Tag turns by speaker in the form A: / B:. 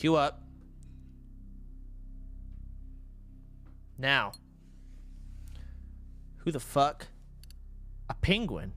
A: Queue up. Now. Who the fuck? A penguin.